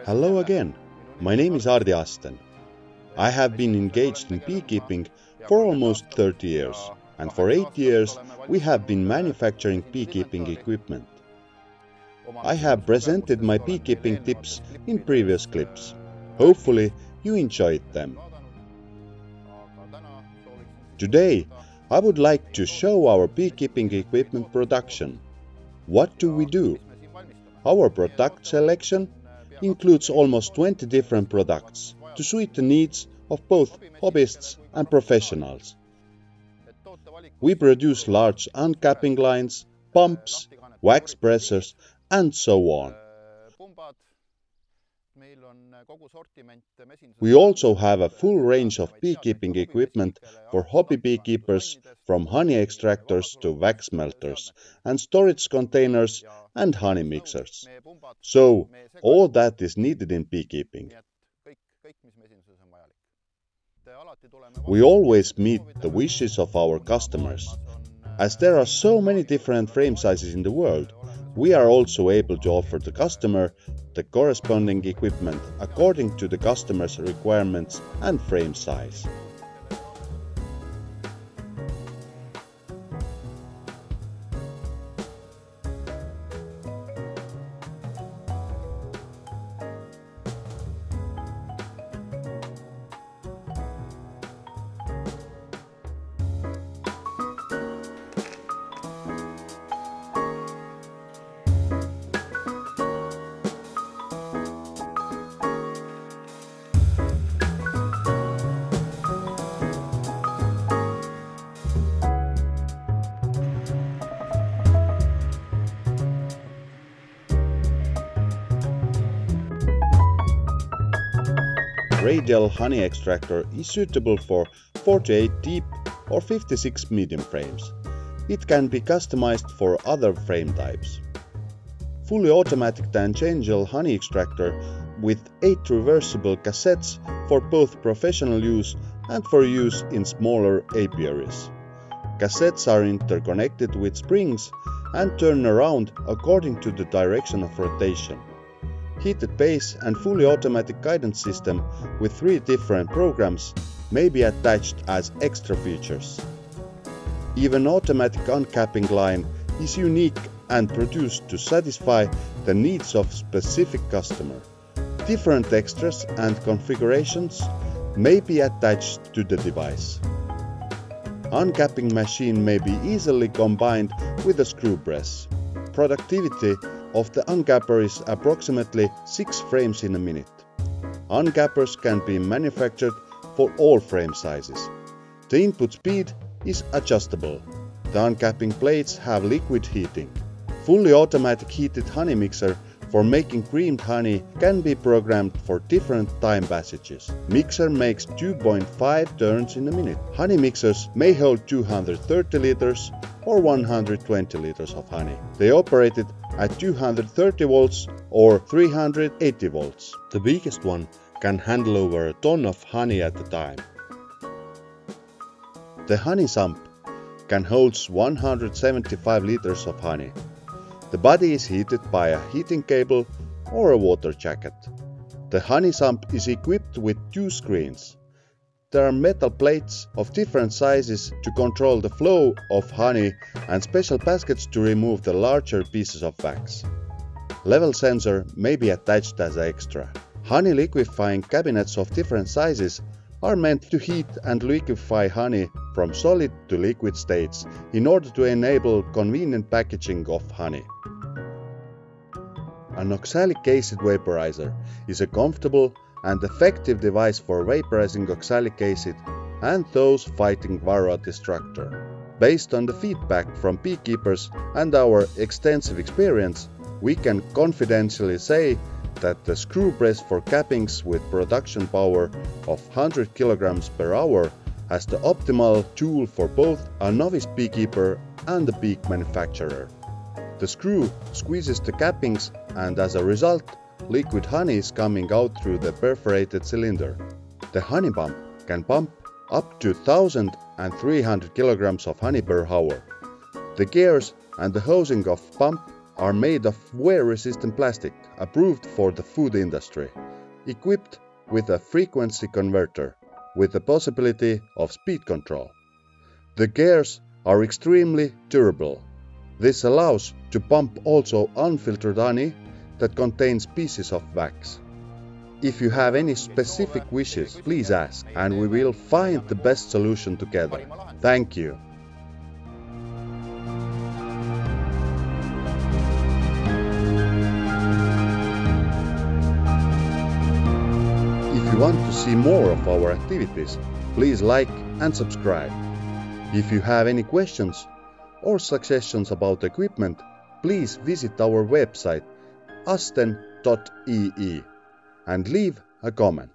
Hello again. My name is Ardi Asten. I have been engaged in beekeeping for almost 30 years, and for 8 years we have been manufacturing beekeeping equipment. I have presented my beekeeping tips in previous clips. Hopefully you enjoyed them. Today I would like to show our beekeeping equipment production. What do we do? Our product selection includes almost 20 different products to suit the needs of both hobbyists and professionals. We produce large uncapping lines, pumps, wax pressers, and so on. We also have a full range of beekeeping equipment for hobby beekeepers from honey extractors to wax melters and storage containers and honey mixers. So all that is needed in beekeeping. We always meet the wishes of our customers. As there are so many different frame sizes in the world, we are also able to offer the customer the corresponding equipment according to the customer's requirements and frame size. Radial honey extractor is suitable for 48 deep or 56 medium frames. It can be customized for other frame types. Fully automatic tangential honey extractor with 8 reversible cassettes for both professional use and for use in smaller apiaries. Cassettes are interconnected with springs and turn around according to the direction of rotation heated base and fully automatic guidance system with three different programs may be attached as extra features. Even automatic uncapping line is unique and produced to satisfy the needs of specific customer. Different extras and configurations may be attached to the device. Uncapping machine may be easily combined with a screw press. Productivity of the uncapper is approximately 6 frames in a minute. Uncappers can be manufactured for all frame sizes. The input speed is adjustable. The uncapping plates have liquid heating. Fully automatic heated honey mixer for making creamed honey can be programmed for different time passages. Mixer makes 2.5 turns in a minute. Honey mixers may hold 230 liters or 120 liters of honey. They operated at 230 volts or 380 volts. The biggest one can handle over a ton of honey at a time. The honey sump can hold 175 liters of honey. The body is heated by a heating cable or a water jacket. The honey sump is equipped with two screens. There are metal plates of different sizes to control the flow of honey and special baskets to remove the larger pieces of wax. Level sensor may be attached as extra. Honey liquefying cabinets of different sizes are meant to heat and liquefy honey from solid to liquid states in order to enable convenient packaging of honey. An oxalic acid vaporizer is a comfortable and effective device for vaporizing oxalic acid and those fighting varroa destructor. Based on the feedback from beekeepers and our extensive experience, we can confidentially say that the screw press for cappings with production power of 100 kg per hour has the optimal tool for both a novice beekeeper and a beak manufacturer. The screw squeezes the cappings and as a result liquid honey is coming out through the perforated cylinder. The honey pump can pump up to 1300 kilograms of honey per hour. The gears and the hosing of pump are made of wear-resistant plastic approved for the food industry, equipped with a frequency converter with the possibility of speed control. The gears are extremely durable. This allows to pump also unfiltered honey that contains pieces of wax. If you have any specific wishes, please ask and we will find the best solution together. Thank you. Want to see more of our activities, please like and subscribe. If you have any questions or suggestions about equipment, please visit our website asten.ee and leave a comment.